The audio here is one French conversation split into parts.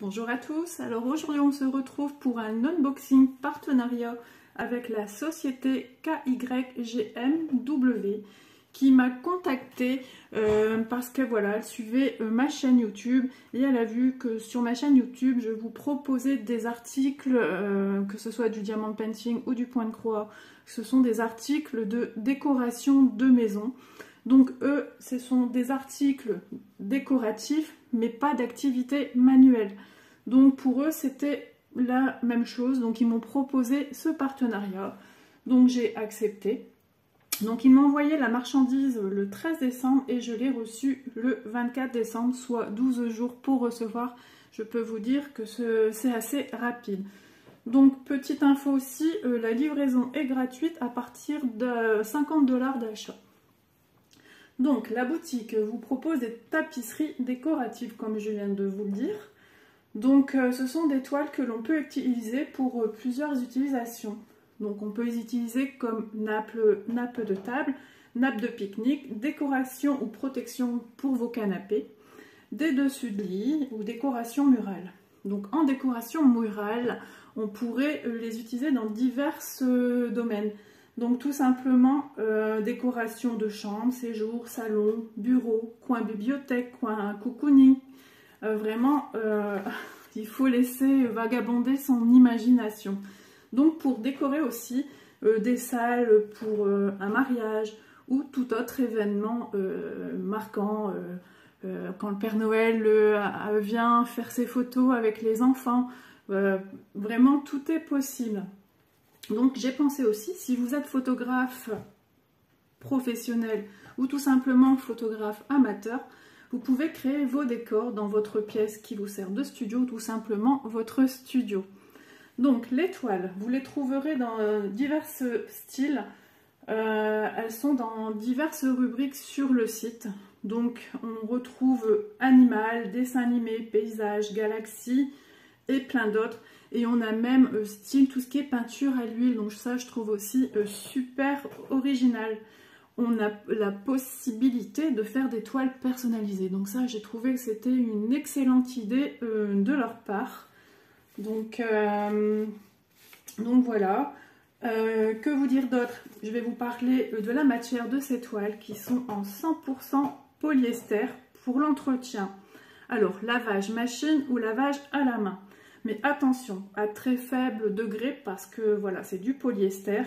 Bonjour à tous, alors aujourd'hui on se retrouve pour un unboxing partenariat avec la société KYGMW qui m'a contacté euh, parce que voilà, elle suivait euh, ma chaîne YouTube et elle a vu que sur ma chaîne YouTube, je vous proposais des articles, euh, que ce soit du diamant painting ou du point de croix, ce sont des articles de décoration de maison. Donc eux, ce sont des articles décoratifs, mais pas d'activité manuelle. Donc pour eux, c'était la même chose. Donc ils m'ont proposé ce partenariat. Donc j'ai accepté. Donc il m'a envoyé la marchandise le 13 décembre et je l'ai reçue le 24 décembre, soit 12 jours pour recevoir. Je peux vous dire que c'est assez rapide. Donc petite info aussi, euh, la livraison est gratuite à partir de 50 dollars d'achat. Donc la boutique vous propose des tapisseries décoratives comme je viens de vous le dire. Donc euh, ce sont des toiles que l'on peut utiliser pour euh, plusieurs utilisations. Donc on peut les utiliser comme nappe, nappe de table, nappe de pique-nique, décoration ou protection pour vos canapés, des dessus de lit ou décoration murale. Donc en décoration murale, on pourrait euh, les utiliser dans divers euh, domaines. Donc tout simplement euh, décoration de chambre, séjour, salon, bureau, coin bibliothèque, coin cocooning. vraiment, il faut laisser vagabonder son imagination. Donc pour décorer aussi des salles pour un mariage ou tout autre événement marquant quand le Père Noël vient faire ses photos avec les enfants euh, vraiment, tout est possible. Donc, j'ai pensé aussi, si vous êtes photographe professionnel ou tout simplement photographe amateur, vous pouvez créer vos décors dans votre pièce qui vous sert de studio ou tout simplement votre studio. Donc, les toiles, vous les trouverez dans euh, divers styles. Euh, elles sont dans diverses rubriques sur le site. Donc, on retrouve animal, dessin animé, paysage, galaxie, et plein d'autres. Et on a même euh, style tout ce qui est peinture à l'huile. Donc ça, je trouve aussi euh, super original. On a la possibilité de faire des toiles personnalisées. Donc ça, j'ai trouvé que c'était une excellente idée euh, de leur part. Donc, donc voilà. que vous dire d'autre? Je vais vous parler de la matière de ces toiles qui sont en 100% polyester pour l'entretien. Alors, lavage machine ou lavage à la main. Mais attention, à très faible degré parce que voilà, c'est du polyester.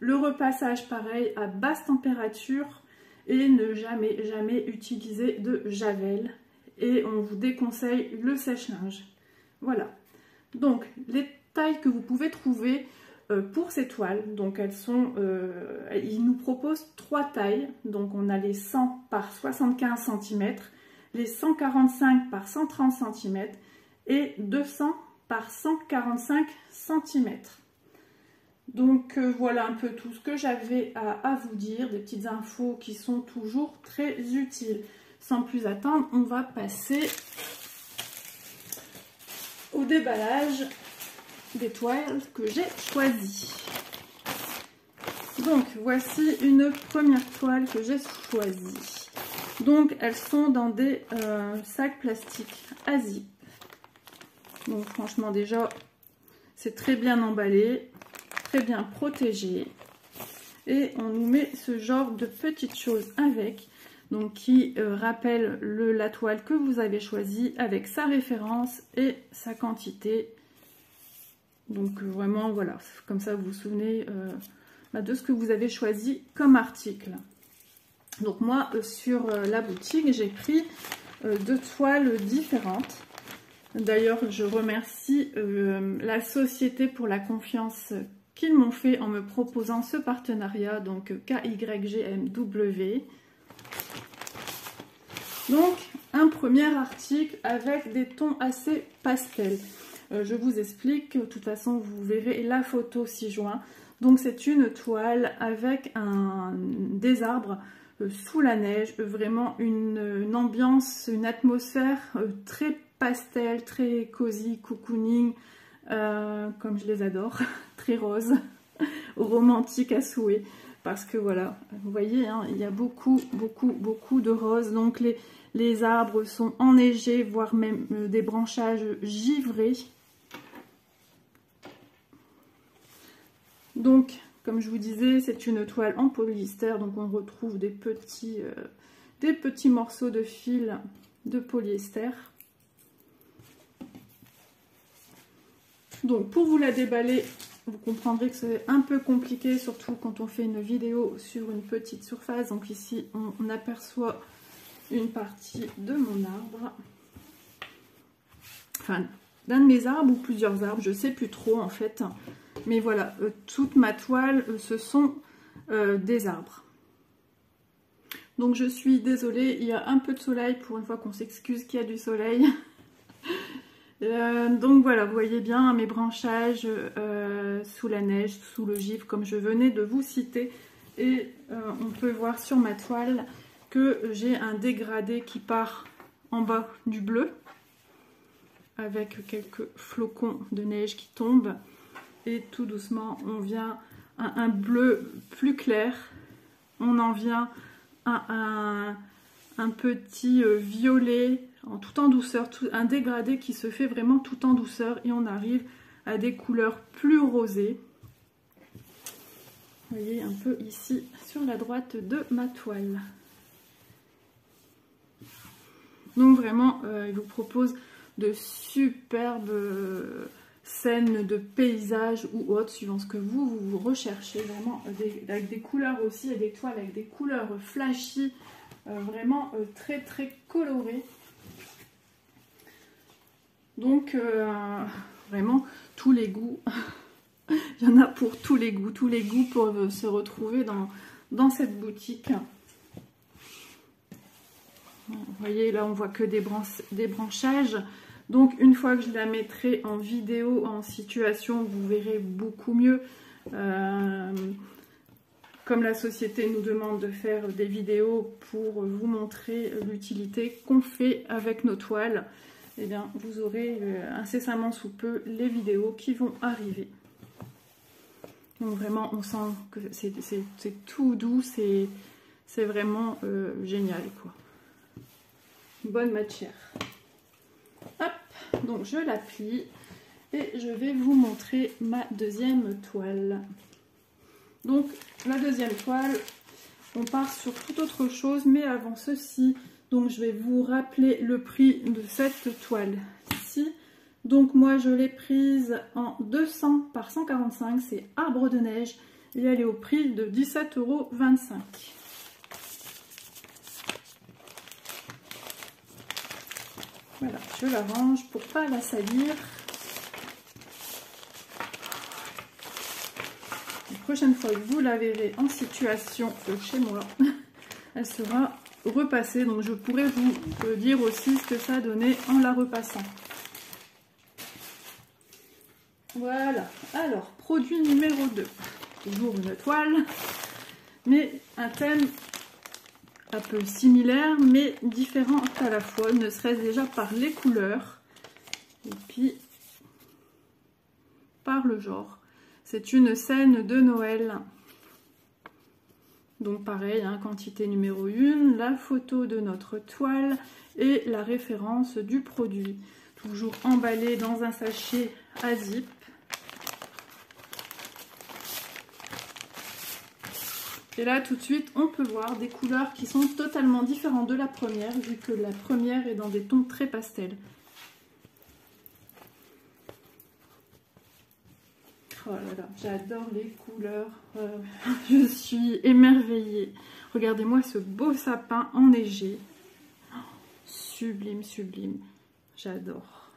Le repassage pareil à basse température et ne jamais, jamais utiliser de javel. Et on vous déconseille le sèche-linge. Voilà. Donc, les tailles que vous pouvez trouver euh, pour ces toiles, donc elles sont, euh, ils nous proposent trois tailles. Donc, on a les 100 par 75 cm, les 145 par 130 cm et 200 par 145 cm. Donc euh, voilà un peu tout ce que j'avais à, vous dire, des petites infos qui sont toujours très utiles. Sans plus attendre, on va passer au déballage des toiles que j'ai choisies. Donc voici une première toile que j'ai choisie. Donc elles sont dans des euh, sacs plastiques zip. Donc franchement déjà, c'est très bien emballé, très bien protégé. Et on nous met ce genre de petites choses avec, donc qui euh, rappelle le, la toile que vous avez choisie avec sa référence et sa quantité. Donc euh, vraiment voilà, comme ça vous vous souvenez euh, bah, de ce que vous avez choisi comme article. Donc moi sur la boutique j'ai pris deux toiles différentes. D'ailleurs, je remercie euh, la société pour la confiance qu'ils m'ont fait en me proposant ce partenariat, donc KYGMW. Donc, un premier article avec des tons assez pastels. Euh, je vous explique, de toute façon, vous verrez la photo si juin. Donc, c'est une toile avec des arbres euh, sous la neige, vraiment une, ambiance, une atmosphère très pastel, très cosy, cocooning, euh, comme je les adore, très rose, romantique à souhait. Parce que voilà, vous voyez, hein, il y a beaucoup, beaucoup, beaucoup de roses. Donc les, arbres sont enneigés, voire même euh, des branchages givrés. Donc, comme je vous disais, c'est une toile en polyester, donc on retrouve des petits, euh, des petits morceaux de fil de polyester. Donc pour vous la déballer, vous comprendrez que c'est un peu compliqué, surtout quand on fait une vidéo sur une petite surface. Donc ici, on, aperçoit une partie de mon arbre. Enfin, d'un de mes arbres ou plusieurs arbres, je ne sais plus trop en fait. Mais voilà, euh, toute ma toile, euh, ce sont euh, des arbres. Donc je suis désolée, il y a un peu de soleil pour une fois qu'on s'excuse qu'il y a du soleil. donc voilà, vous voyez bien mes branchages sous la neige, sous le givre, comme je venais de vous citer. Et on peut voir sur ma toile que j'ai un dégradé qui part en bas du bleu, avec quelques flocons de neige qui tombent et tout doucement on vient à un bleu plus clair, on en vient à un, petit euh, violet en tout en douceur, un dégradé qui se fait vraiment tout en douceur et on arrive à des couleurs plus rosées. Vous voyez un peu ici sur la droite de ma toile. Donc vraiment, euh, il vous propose de superbes euh, scènes de paysage ou autre, suivant ce que vous, recherchez, vraiment avec des couleurs aussi, et des toiles avec des couleurs flashy, vraiment euh, très très colorées. Donc euh, vraiment tous les goûts, il y en a pour tous les goûts, tous les goûts peuvent se retrouver dans, dans cette boutique. Vous voyez là on voit que des, des branchages, donc une fois que je la mettrai en vidéo, en situation, vous verrez beaucoup mieux. Euh, comme la société nous demande de faire des vidéos pour vous montrer l'utilité qu'on fait avec nos toiles, eh bien vous aurez euh, incessamment sous peu les vidéos qui vont arriver. Donc vraiment on sent que c'est tout doux, c'est vraiment euh, génial quoi. Bonne matière donc je la plie et je vais vous montrer ma deuxième toile. Donc la deuxième toile, on part sur tout autre chose, mais avant ceci, donc je vais vous rappeler le prix de cette toile-ci. Donc moi je l'ai prise en 200 par 145, c'est arbre de neige, et elle est au prix de 17,25 euros. Voilà, je la range pour pas la salir. La prochaine fois que vous la verrez en situation chez moi, elle sera repassée. Donc je pourrais vous dire aussi ce que ça donnait en la repassant. Voilà, alors produit numéro 2. Toujours une toile, mais un thème un peu similaires mais différentes à la fois, ne serait-ce déjà par les couleurs et puis par le genre. C'est une scène de Noël. Donc pareil, hein, quantité numéro 1, la photo de notre toile et la référence du produit. Toujours emballé dans un sachet à zip. Et là, tout de suite, on peut voir des couleurs qui sont totalement différentes de la première, vu que la première est dans des tons très pastels. Oh j'adore les couleurs. Euh, je suis émerveillée. Regardez-moi ce beau sapin enneigé. sublime, sublime. J'adore.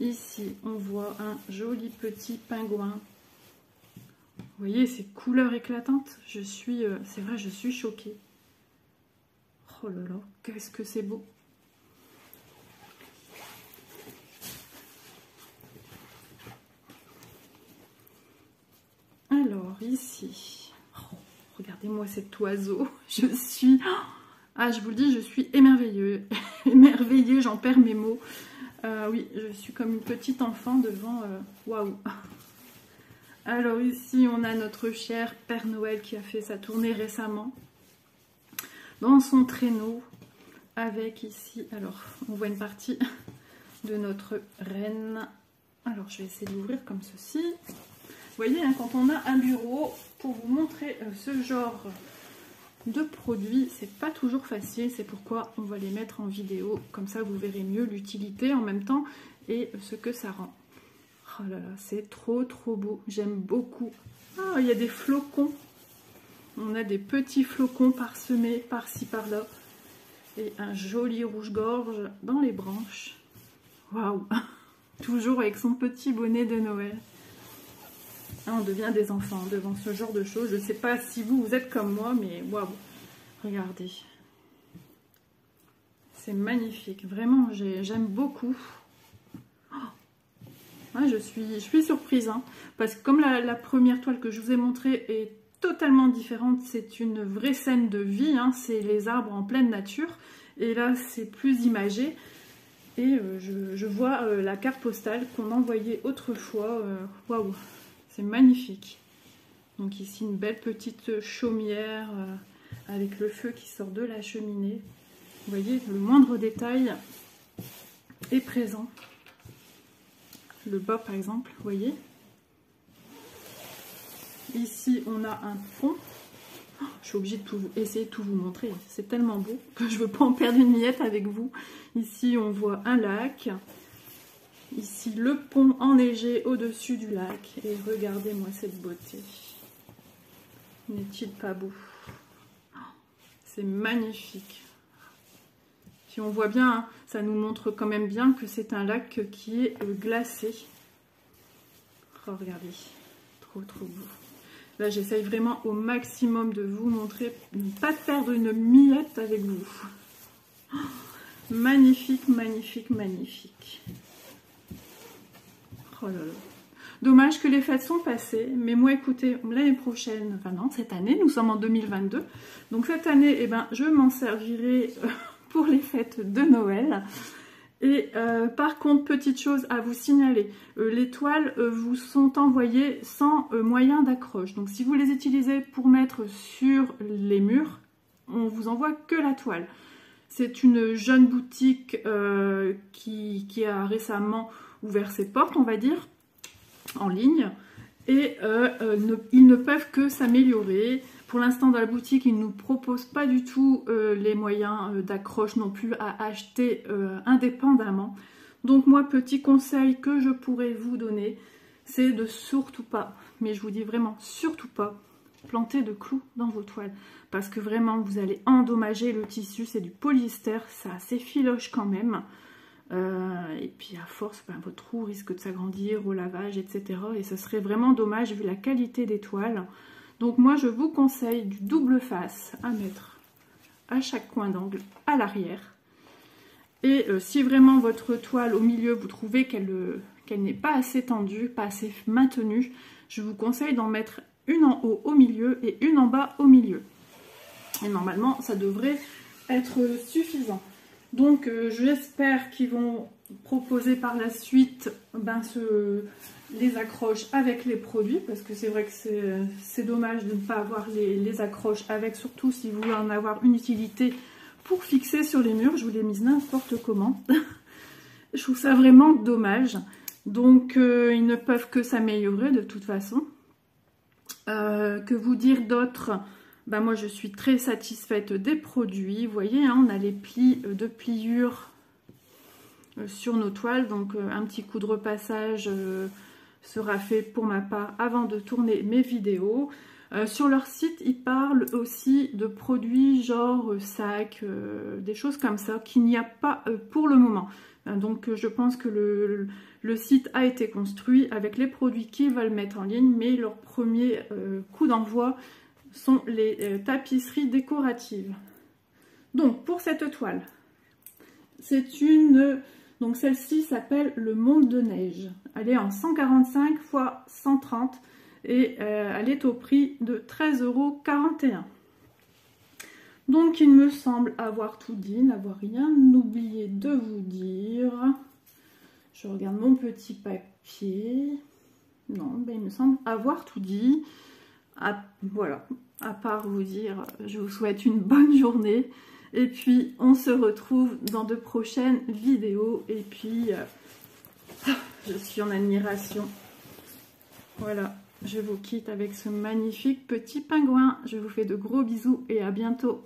Ici, on voit un joli petit pingouin vous voyez ces couleurs éclatantes? Je suis, euh, c'est vrai, je suis choquée. Oh là là, qu'est-ce que c'est beau Alors, ici, oh, regardez-moi cet oiseau. Je suis, ah, je vous le dis, je suis émerveilleux. émerveillée, j'en perds mes mots. Euh, oui, je suis comme une petite enfant devant... Euh, waouh alors ici, on a notre cher Père Noël qui a fait sa tournée récemment. Dans son traîneau, avec ici, alors on voit une partie de notre reine. Alors je vais essayer d'ouvrir comme ceci. Vous voyez, hein, quand on a un bureau, pour vous montrer euh, ce genre de produits, c'est pas toujours facile, c'est pourquoi on va les mettre en vidéo, comme ça vous verrez mieux l'utilité en même temps et ce que ça rend. Oh là là, c'est trop trop beau, j'aime beaucoup. Ah, il y a des flocons, on a des petits flocons parsemés par-ci par-là et un joli rouge-gorge dans les branches. Waouh Toujours avec son petit bonnet de Noël. Ah, on devient des enfants devant ce genre de choses. Je ne sais pas si vous, vous êtes comme moi, mais waouh Regardez. C'est magnifique. Vraiment, j'aime beaucoup. Oh je, suis, je surprise. Hein, parce que comme la, première toile que je vous ai montrée est totalement différente, c'est une vraie scène de vie. Hein, c'est les arbres en pleine nature. Et là, c'est plus imagé. Et euh, je, vois euh, la carte postale qu'on envoyait autrefois. Euh, waouh c'est magnifique. Donc ici, une belle petite chaumière avec le feu qui sort de la cheminée. Vous voyez, le moindre détail est présent. Le bas, par exemple, voyez. Ici, on a un fond. Oh, je suis obligée de tout, essayer de tout vous montrer. C'est tellement beau que je ne veux pas en perdre une miette avec vous. Ici, on voit un lac. Ici, le pont enneigé au-dessus du lac. Et regardez-moi cette beauté. N'est-il pas beau? C'est magnifique. Si on voit bien, hein, ça nous montre quand même bien que c'est un lac qui est euh, glacé. Oh, regardez. Trop, trop beau. Là, j'essaye vraiment au maximum de vous montrer, ne pas perdre une miette avec vous. magnifique, magnifique, magnifique. Oh Dommage que les fêtes sont passées, mais moi écoutez, l'année prochaine, enfin non, cette année, nous sommes en 2022, donc cette année, eh ben, je m'en servirai euh, pour les fêtes de Noël. Et euh, par contre, petite chose à vous signaler, euh, les toiles vous sont envoyées sans moyen d'accroche. Donc si vous les utilisez pour mettre sur les murs, on vous envoie que la toile. C'est une jeune boutique qui, qui, a récemment ouvert ses portes, on va dire, en ligne. Et euh, euh, ils ne peuvent que s'améliorer. Pour l'instant, dans la boutique, ils ne nous proposent pas du tout euh, les moyens d'accroche non plus à acheter indépendamment. Donc moi, petit conseil que je pourrais vous donner, c'est de surtout pas, mais je vous dis vraiment surtout pas, planter de clous dans vos toiles. Parce que vraiment, vous allez endommager le tissu. C'est du polyester, ça assez filoche quand même. Euh, et puis à force, ben, votre trou risque de s'agrandir au lavage, etc. Et ce serait vraiment dommage vu la qualité des toiles. Donc moi, je vous conseille du double face à mettre à chaque coin d'angle à l'arrière. Et euh, si vraiment votre toile au milieu, vous trouvez qu'elle qu'elle n'est pas assez tendue, pas assez maintenue, je vous conseille d'en mettre une en haut au milieu et une en bas au milieu. Et normalement, ça devrait être suffisant. Donc euh, j'espère qu'ils vont proposer par la suite ben, les accroches avec les produits parce que c'est vrai que c'est dommage de ne pas avoir les, accroches avec, surtout si vous voulez en avoir une utilité pour fixer sur les murs. Je vous l'ai mise n'importe comment. Je trouve ça vraiment dommage. Donc euh, ils ne peuvent que s'améliorer de toute façon. Euh, que vous dire d'autre? Bah, moi je suis très satisfaite des produits. Vous voyez, hein, on a les plis euh, de pliure euh, sur nos toiles. Donc euh, un petit coup de repassage sera fait pour ma part avant de tourner mes vidéos. sur leur site, ils parlent aussi de produits genre sacs, des choses comme ça, qu'il n'y a pas pour le moment. Donc je pense que le, le, site a été construit avec les produits qu'ils veulent mettre en ligne, mais leur premier coup d'envoi sont les euh, tapisseries décoratives. Donc pour cette toile, c'est une... Donc celle-ci s'appelle le monde de neige. Elle est en 145 x 130 et euh, elle est au prix de 13,41 euros. Donc il me semble avoir tout dit, n'avoir rien oublié de vous dire. Je regarde mon petit papier. Non, ben, il me semble avoir tout dit. Ah, voilà, à part vous dire, je vous souhaite une bonne journée Et puis, on se retrouve dans de prochaines vidéos. Et puis, euh, je suis en admiration. Voilà, je vous quitte avec ce magnifique petit pingouin. Je vous fais de gros bisous et à bientôt.